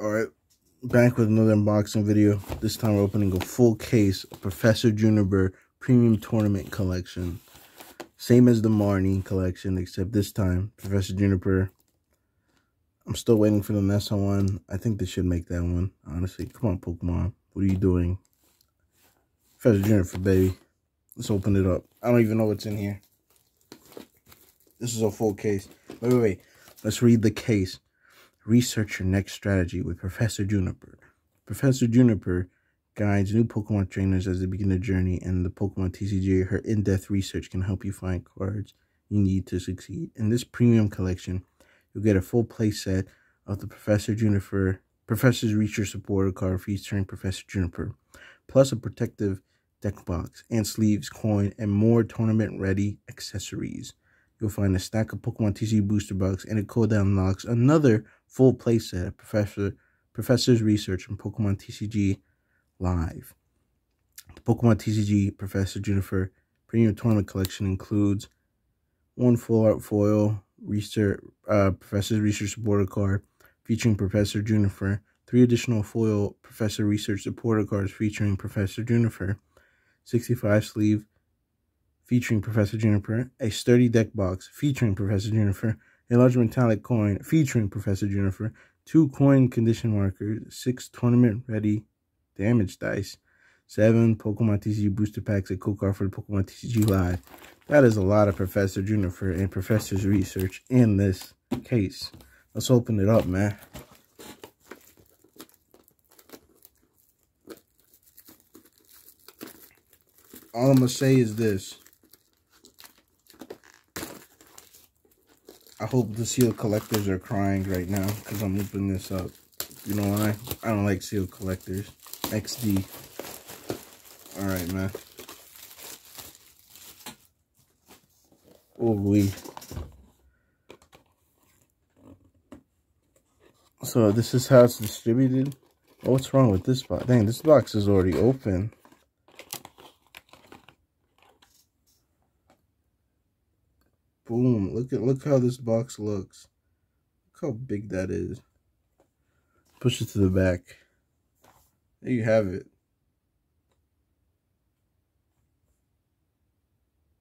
Alright, back with another unboxing video. This time we're opening a full case of Professor Juniper Premium Tournament Collection. Same as the Marnie collection, except this time, Professor Juniper. I'm still waiting for the Nessa one. I think they should make that one, honestly. Come on, Pokemon. What are you doing? Professor Juniper, baby. Let's open it up. I don't even know what's in here. This is a full case. Wait, wait, wait. Let's read the case. Research your next strategy with Professor Juniper. Professor Juniper guides new Pokemon trainers as they begin their journey, and the Pokemon TCG, her in-depth research can help you find cards you need to succeed. In this premium collection, you'll get a full playset of the Professor Juniper Professor's Research Supporter card featuring Professor Juniper, plus a protective deck box and sleeves, coin, and more tournament-ready accessories. You'll find a stack of Pokemon TCG booster box and a code that unlocks another full playset of Professor Professor's Research and Pokemon TCG Live. The Pokemon TCG Professor Juniper Premium Tournament Collection includes one full art foil research uh, Professor's Research Supporter card featuring Professor Juniper, three additional foil Professor Research Supporter cards featuring Professor Juniper, 65 sleeve featuring Professor Juniper, a sturdy deck box featuring Professor Juniper, a large metallic coin featuring Professor Juniper, two coin condition markers, six tournament ready damage dice, seven Pokemon TCG booster packs, a cool card for the Pokemon TCG Live. That is a lot of Professor Juniper and Professor's research in this case. Let's open it up, man. All I'm going to say is this. I hope the seal collectors are crying right now because I'm opening this up. You know why? I don't like seal collectors. XD. Alright, man. Oh, we. So this is how it's distributed. Oh, what's wrong with this box? Dang, this box is already open. Boom. Look at look how this box looks. Look how big that is. Push it to the back. There you have it.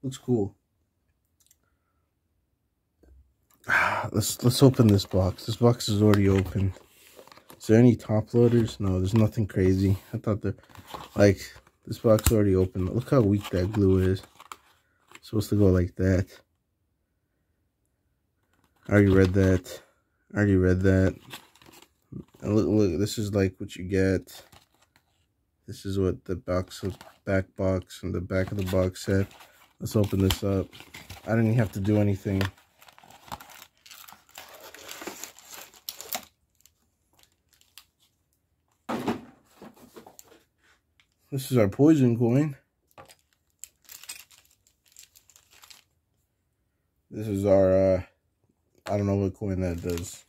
Looks cool. Let's let's open this box. This box is already open. Is there any top loaders? No, there's nothing crazy. I thought that like this box already open. Look how weak that glue is. Supposed to go like that. I already read that. I already read that. Look, look, this is like what you get. This is what the box, of back box, and the back of the box said. Let's open this up. I didn't even have to do anything. This is our poison coin. This is our uh, I don't know what coin that does.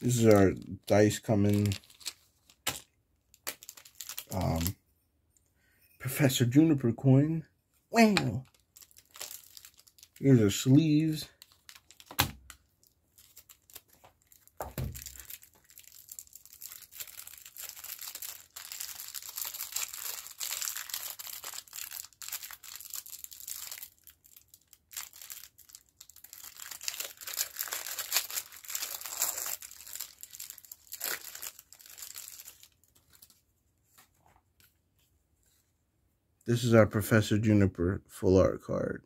This is our dice coming. Um, Professor Juniper coin. Wow. Here's our sleeves. This is our Professor Juniper full art card.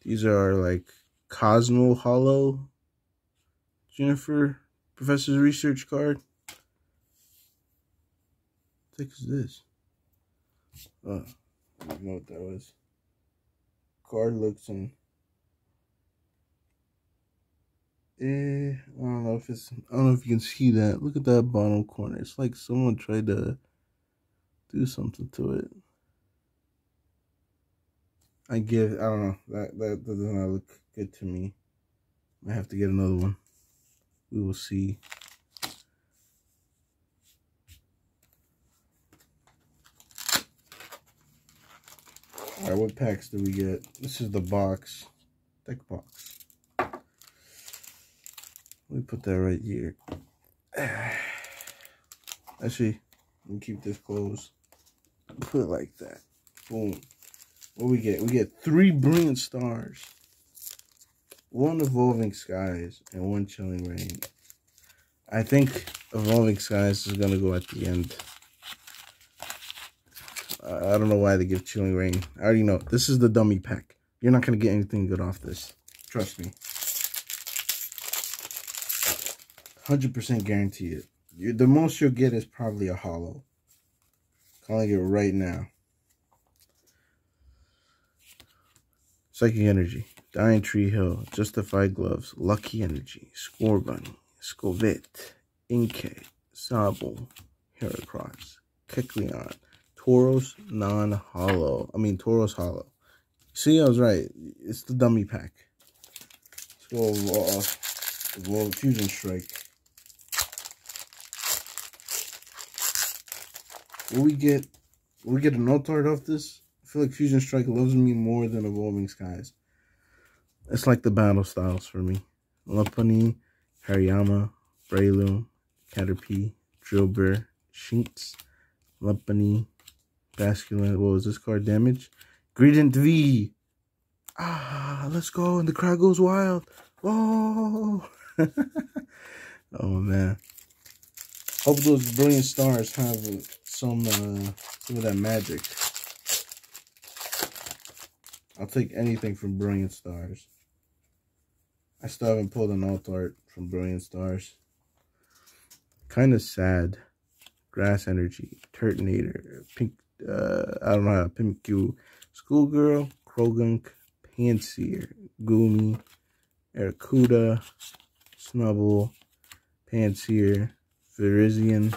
These are like Cosmo Hollow Juniper Professor's Research card. The is this? Oh, I don't know what that was. Card looks and Eh, I don't know if it's I don't know if you can see that. Look at that bottom corner. It's like someone tried to do something to it. I give, I don't know, that, that, that does not look good to me. I have to get another one. We will see. Alright, what packs do we get? This is the box. Deck box. Let me put that right here. Actually, let me keep this closed. Put it like that. Boom. What we get? We get three brilliant stars, one evolving skies, and one Chilling Reign. I think evolving skies is gonna go at the end. I don't know why they give Chilling Reign. I already know. This is the dummy pack. You're not gonna get anything good off this. Trust me. 100% guarantee it. The most you'll get is probably a hollow. Calling it right now. Psychic Energy, Dying Tree Hill, Justified Gloves, Lucky Energy, Score Bunny, Skwovet, Inkay, Sabo, Heracross, Kecleon, Tauros non-hollow. I mean, Tauros hollow. See, I was right. It's the dummy pack. Let's go uh, World Fusion Strike. Will we get, will we get a note art off this? I feel like Fusion Strike loves me more than Evolving Skies. It's like the battle styles for me. Lopunny, Hariyama, Breloom, Caterpie, Drillbur, Shinx, Lopunny, Basculin. What was this card? Damage. Greedent V. Ah, let's go. And the crowd goes wild. Oh! oh, man. Hope those brilliant stars have some, uh, some of that magic. I'll take anything from Brilliant Stars. I still haven't pulled an alt art from Brilliant Stars. Kind of sad. Grass Energy, Turtonator, Pink, uh, I don't know how, Pimku, Schoolgirl, Croagunk, Pansear, Goomy, Arrokuda, Snubbull, Pansear, Virizion.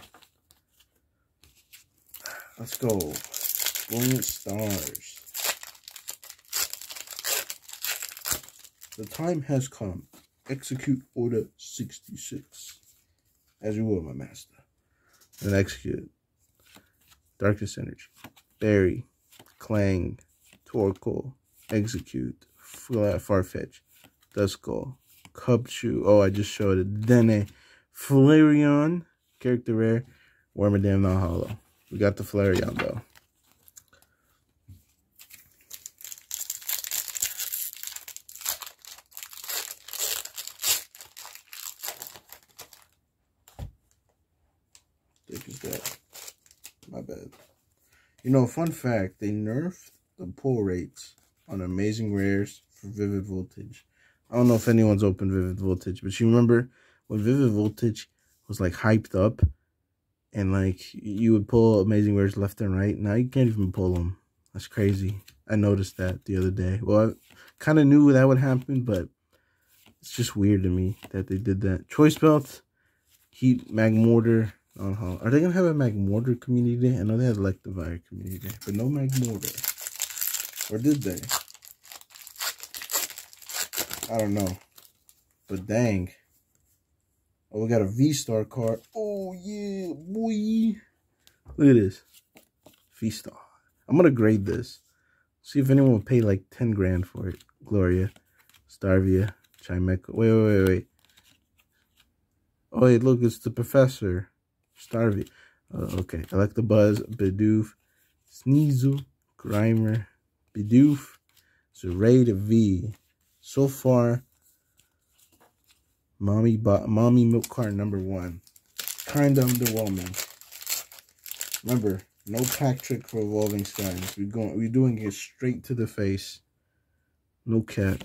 Let's go. Brilliant Stars. The time has come. Execute Order 66. As you will, my master. And execute. Darkest Energy. Berry. Clang. Torkoal. Execute. Farfetch. Duskull. Cubchoo. Oh, I just showed it. Dene. Flareon. Character rare. Wormadam not hollow. We got the Flareon though. that. My bad. You know, fun fact, they nerfed the pull rates on Amazing Rares for Vivid Voltage. I don't know if anyone's opened Vivid Voltage, but you remember when Vivid Voltage was like hyped up and like you would pull Amazing Rares left and right. Now you can't even pull them. That's crazy. I noticed that the other day. Well, I kind of knew that would happen, but it's just weird to me that they did that. Choice Belt, Heat, Magmortar, uh -huh. Are they gonna have a Magmortar community day? I know they had Electivire community day, but no Magmortar. Or did they? I don't know. But dang. Oh, we got a V-Star card. Oh, yeah, boy. Look at this. V-Star. I'm going to grade this. See if anyone will pay like 10 grand for it. Gloria, Staravia, Chimecho. Wait, wait, wait, wait. Oh, wait, look, it's the professor. Starvey. Uh, okay. Electabuzz, Bidoof, Sneasel, Grimer, Bidoof, Zeraid V. So far, Mommy Mommy Milk Cart number one. Kind of underwhelming. Remember, no pack trick for Evolving Skies. We're going we're doing it straight to the face. No cat.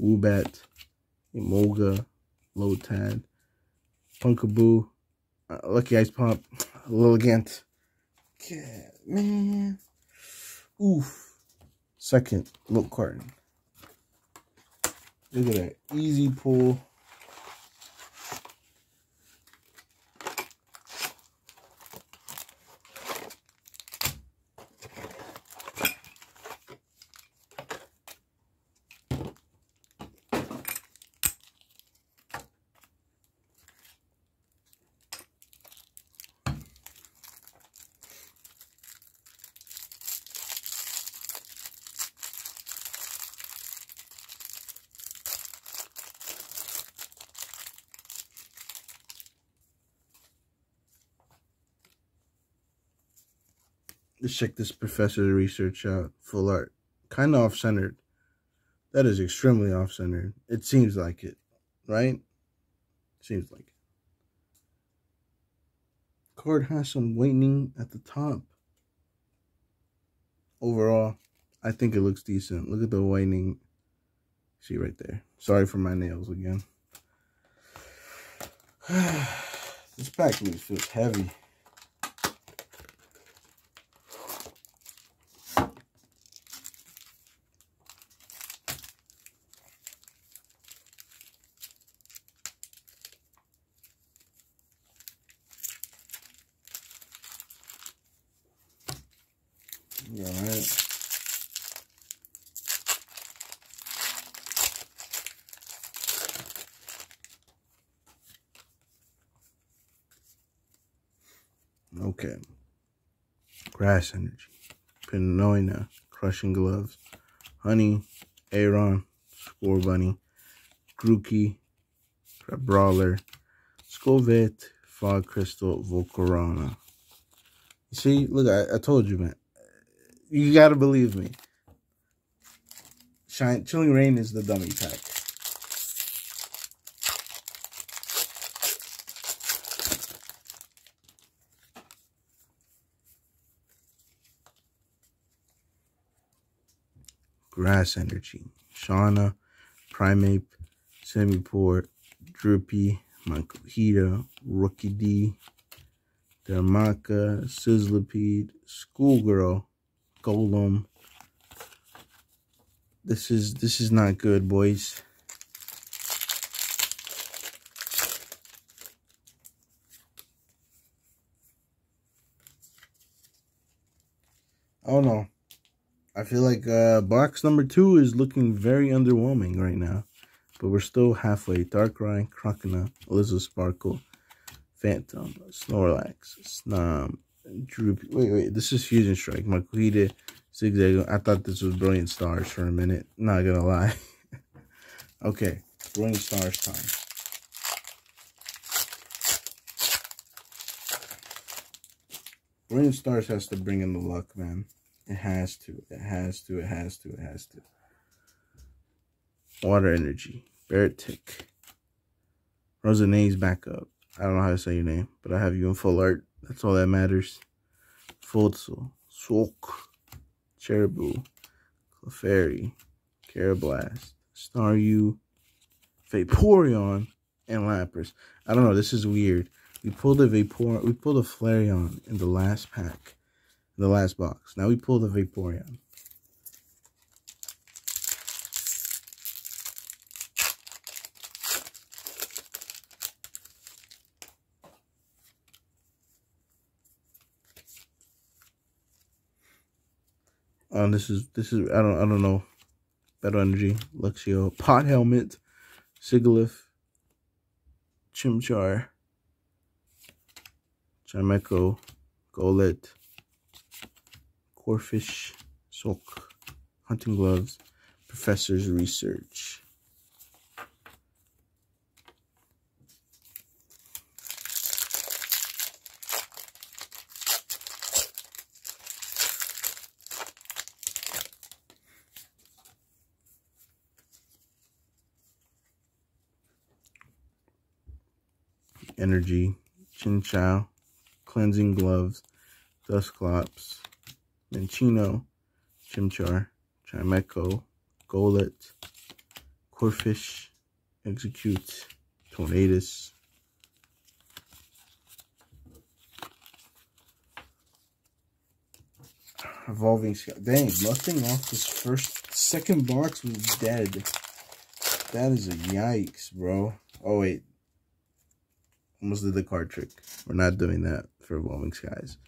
Woobat, Emolga, Lotad, Pumpkaboo, uh, Lucky Ice Pop, Lilligant. Yeah, man. Oof. Second, milk carton. Look at that. Easy pull. Let's check this professor's research out. Full art. Kind of off-centered. That is extremely off-centered. It seems like it, right? Seems like it. Card has some whitening at the top. Overall, I think it looks decent. Look at the whitening. See right there. Sorry for my nails again. this pack feels heavy. All right. Okay. Grass Energy. Pinoina. Crushing Gloves. Honey. Aeron. Scorbunny. Grookey. Brawler. Skwovet. Fog Crystal. Volcarona. See, look, I, I told you, man. You gotta believe me. Shine, Chilling Reign is the dummy pack. Grass Energy, Shauna, Primeape, Semiport, Drippy, Makuhita, Rookie D, Darumaka, Sizzlipede, Schoolgirl, Golem. This is this is not good, boys. Oh no. I feel like uh, box number two is looking very underwhelming right now. But we're still halfway. Darkrai, Croconaw, Elizabeth Sparkle, Phantom, Snorlax, Snom, Droopy. Wait, wait. This is Fusion Strike. Makuhita, Zigzag. I thought this was Brilliant Stars for a minute. Not gonna lie. okay. Brilliant Stars time. Brilliant Stars has to bring in the luck, man. It has to. It has to. It has to. It has to. Water Energy. Beartic. Roseanne's back up. I don't know how to say your name, but I have you in full art. That's all that matters. Futsal, Sulk, Cherubi, Clefairy, Karrablast, Staryu, Vaporeon, and Lapras. I don't know, this is weird. We pulled a Vapor we pulled a Flareon in the last pack. The last box. Now we pull the Vaporeon. Um, this is this is I don't I don't know. Battle energy, Luxio, pot helmet, Sigilyph, Chimchar, Chimecho, Golett, Corphish, Soak, Hunting Gloves, Professor's Research. Energy, Chinchou, Cleansing Gloves, Dusclops, Minccino, Chimchar, Chimecho, Golett, Corphish, Execute, Tornadus, Evolving Sky. Dang, nothing off this first, second box was dead. That is a yikes, bro. Oh, wait. Almost did the card trick. We're not doing that for Evolving Skies.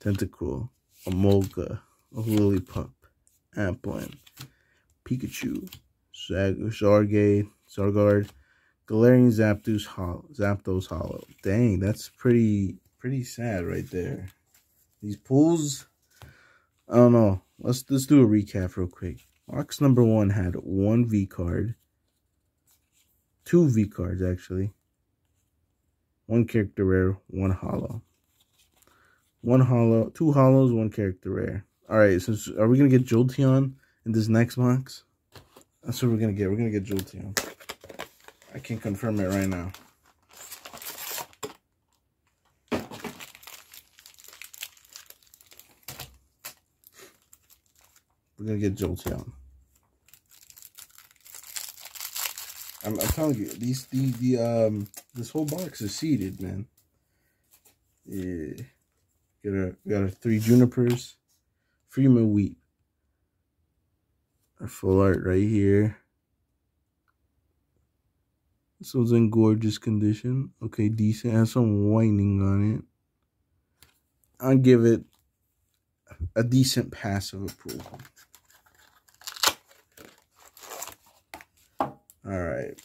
Tentacruel, Emolga, Lillipup, Applin, Pikachu, Zag Zargade, Zargard, Galarian Zapdos Hollow, Zapdos Hollow. Dang, that's pretty pretty sad right there. These pools, I don't know. Let's let's do a recap real quick. Box number one had one V card, two V cards actually, one character rare, one hollow. One hollow, two hollows, one character rare. All right, so are we gonna get Jolteon in this next box? That's what we're gonna get. We're gonna get Jolteon. I can confirm it right now. We're gonna get Jolteon. I'm, I'm telling you, these the the um this whole box is seeded, man. Yeah, got a got a three junipers, Freeman wheat. Our full art right here. This one's in gorgeous condition. Okay, decent. Has some whining on it. I'll give it a decent pass of approval. All right.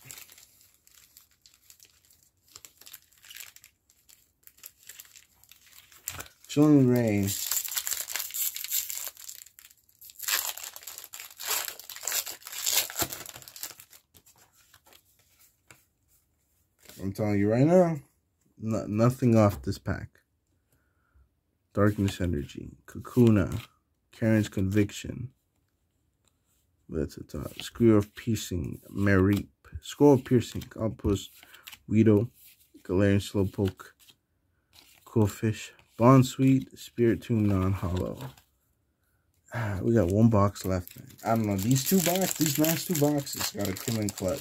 Chilling Reign. I'm telling you right now, no, nothing off this pack. Darkness Energy, Kakuna, Karen's Conviction, that's a top. Scroll of Piercing, Mareep. Scroll of Piercing, Outpost, Weedle, Galarian Slowpoke, Qwilfish, Bond Sweet, Spiritomb Non-Hollow. Ah, we got one box left. I don't know. These two boxes, these last two boxes got a killing clutch.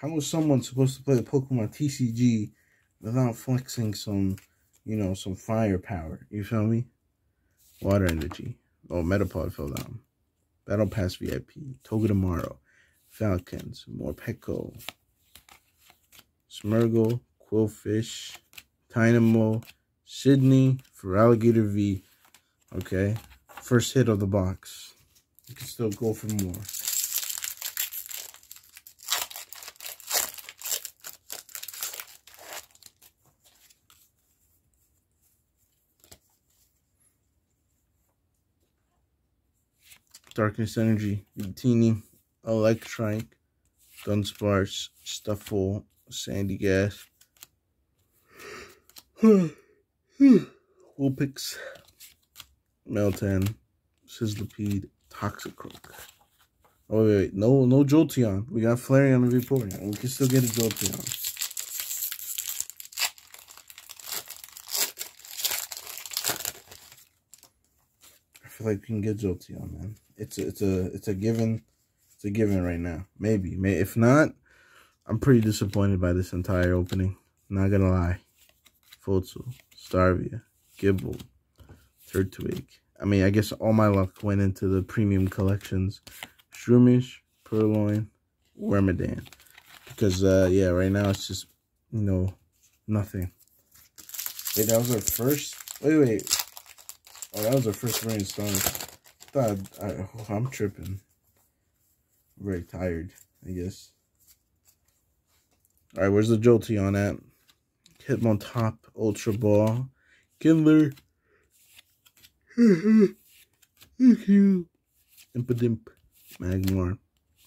How was someone supposed to play the Pokemon TCG without flexing some, you know, some firepower? You feel me? Water energy. Oh, Metapod fell down. Battle Pass VIP, Togedemaru, Falcons, More Morpeko, Smeargle, Qwilfish, Tynamo, Sydney for Alligator V. Okay, first hit of the box. You can still go for more. Darkness Energy, Victini, Electrike, Stufful, Sandy Sandygast, Vulpix, Meltan, Sizzlipede, Toxicroak. Oh, wait, wait, no, no Jolteon. We got Flareon and Vaporeon. We can still get a Jolteon. I feel like we can get Jolteon, man it's a, it's a it's a given. It's a given right now. Maybe, may if not, I'm pretty disappointed by this entire opening. Not gonna lie. Futsu, Staravia, Gible, Turtwig. I mean, I guess all my luck went into the premium collections. Shroomish, Purrloin, Wormadam. Because, uh, yeah, right now it's just, you know, nothing. Wait, that was our first? Wait, wait. Oh, that was our first rainstorm thought I, oh, I'm tripping. I'm very tired, I guess. All right, where's the Jolteon at? Hitmontop, Ultra Ball, Kindler. Thank. Impidimp, Magmar,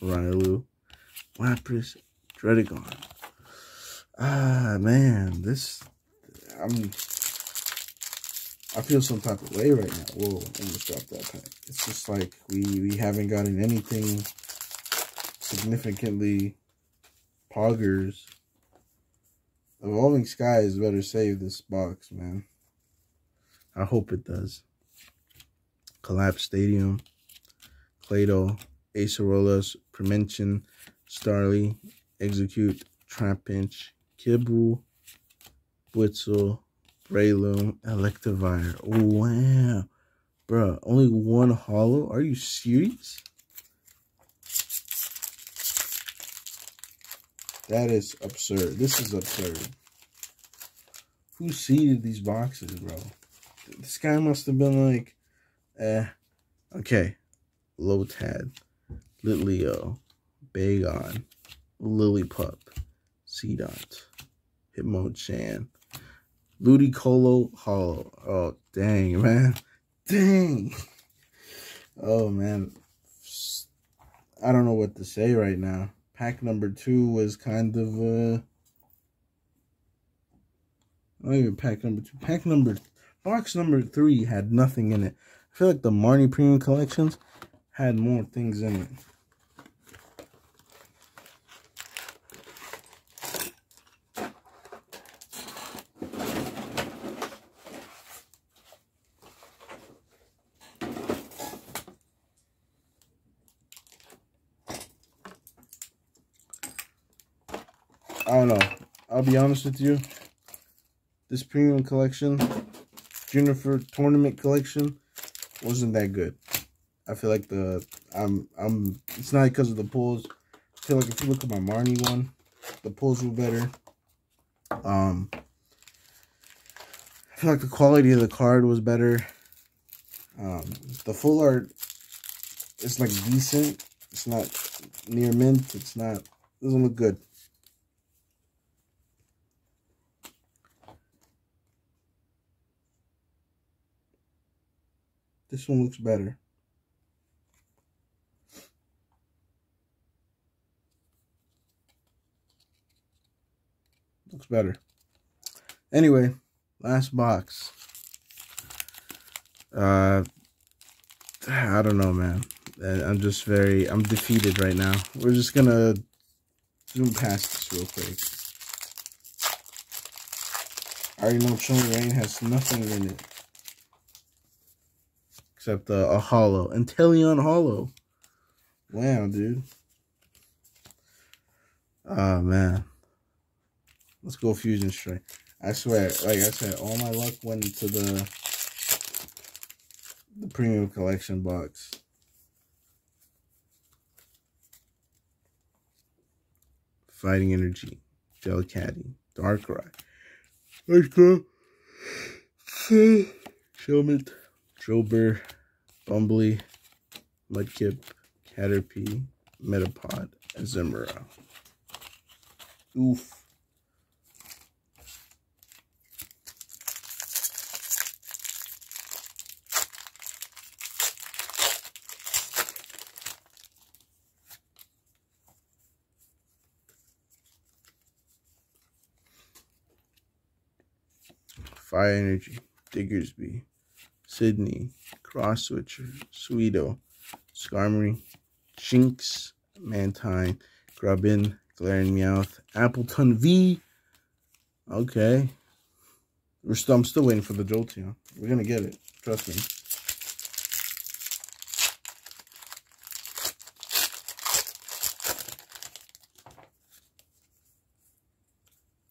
Riolu, Lapras, Druddigon. Ah, man, this, I'm I feel some type of way right now. Whoa, almost dropped that pack. It's just like we, we haven't gotten anything significantly poggers. Evolving Skies better save this box, man. I hope it does. Collapse Stadium, Clado, Acerolas, Premention, Starly, Execute, Trapinch, Kibble, Witzel, Breloom, Electivire. Wow. Bro, only one hollow? Are you serious? That is absurd. This is absurd. Who seeded these boxes, bro? This guy must have been like, eh. Okay. Lotad, Litleo, Bagon, Lillipup, Seedot, Hitmonchan, Ludicolo Hollow. Oh, dang, man. Dang. Oh, man. I don't know what to say right now. Pack number two was kind of, uh, Not even pack number two. Pack number, box number three had nothing in it. I feel like the Marnie Premium Collections had more things in it. I don't know. I'll be honest with you. This premium collection, Juniper tournament collection, wasn't that good. I feel like the I'm I'm it's not because of the pulls. I feel like if you look at my Marnie one, the pulls were better. Um I feel like the quality of the card was better. Um the full art is like decent. It's not near mint. It's not doesn't look good. This one looks better. Looks better. Anyway, last box. Uh, I don't know, man. I'm just very, I'm defeated right now. We're just gonna zoom past this real quick. I already know Chilling Reign has nothing in it except uh, a hollow. Inteleon hollow. Wow, dude. Oh, man. Let's go Fusion Strike. I swear, like I said, all my luck went into the the premium collection box. Fighting Energy, Delcatty, Darkrai, Let's go. Showman. Drober, Bumbly, Mudkip, Caterpie, Metapod, Zimura. Oof. Fire Energy, Diggersby, Sydney, Cross Switcher, Sweeto, Skarmory, Jynx, Mantine, Grubbin, Galarian Meowth, Appletun V. Okay. We're still, I'm still waiting for the Jolteon. We're going to get it. Trust me.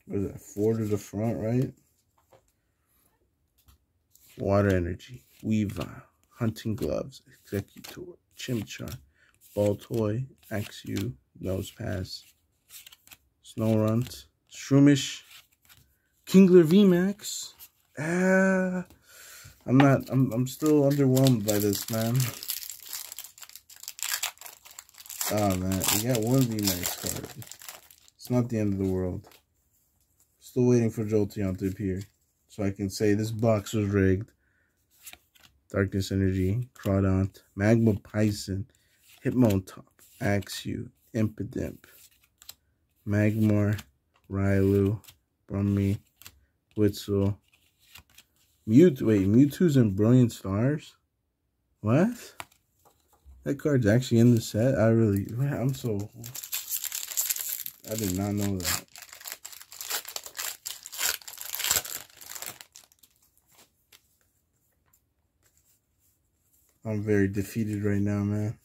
What is that? Four to the front, right? Water Energy, Weavile, Hunting Gloves, Exeggutor, Chimchar, Baltoy, Axew, Nosepass, Snorunt, Shroomish, Kingler VMAX. Ah, I'm not, I'm, I'm still underwhelmed by this, man. Oh, man, we got one VMAX card. It's not the end of the world. Still waiting for Jolteon to appear. So I can say this box was rigged. Darkness Energy, Crawdaunt, Magma Python, Hitmontop, Axew, Impidimp, Magmar, Riolu, Brummy, Whistle, Mewtwo. Wait, Mewtwo's in Brilliant Stars? What? That card's actually in the set? I really, I'm so, I did not know that. I'm very defeated right now, man.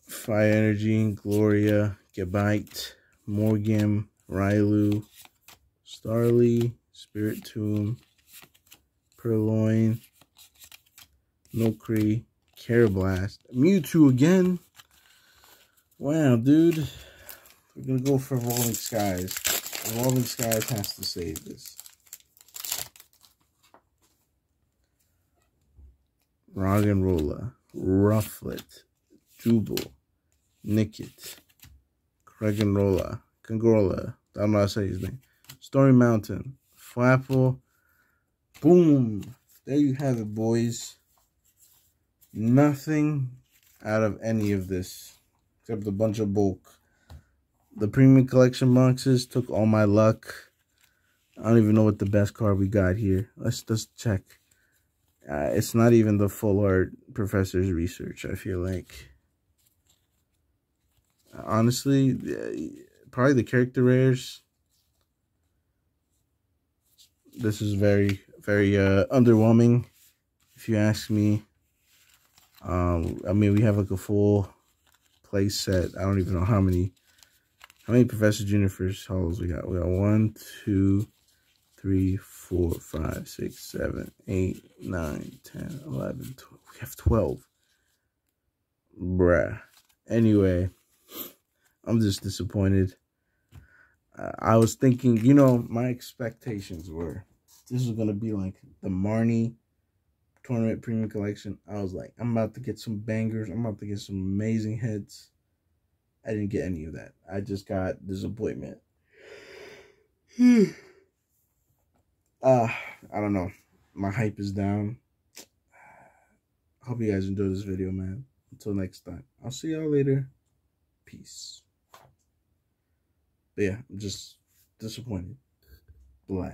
Fire Energy, Gloria, Gabite, Morgan, Riolu, Starly, Spiritomb, Purrloin, Milcery, Karrablast, Mewtwo again. Wow, dude. We're gonna go for Evolving Skies. Evolving Skies has to save this. Roggenrola, Rufflet, Jubal, Nickit, Creganrola, Congrola, I don't know how to say his name, Stormy Mountain, Flapple, boom, there you have it, boys. Nothing out of any of this, except a bunch of bulk. The premium collection boxes took all my luck. I don't even know what the best card we got here. Let's just check. Uh, it's not even the full art professor's research, I feel like. Honestly, probably the character rares. This is very, very uh, underwhelming, if you ask me. Um, I mean, we have like a full play set. I don't even know how many, how many Professor Juniper's halls we got. We got one, two, three, four, five, six, seven, eight, nine, ten, eleven, twelve. We have 12. Bruh. Anyway, I'm just disappointed. I was thinking, you know, my expectations were this was going to be like the Marnie tournament premium collection. I was like, I'm about to get some bangers. I'm about to get some amazing hits. I didn't get any of that. I just got disappointment. uh, I don't know. My hype is down. I hope you guys enjoyed this video, man. Until next time. I'll see y'all later. Peace. But yeah, I'm just disappointed. Blah.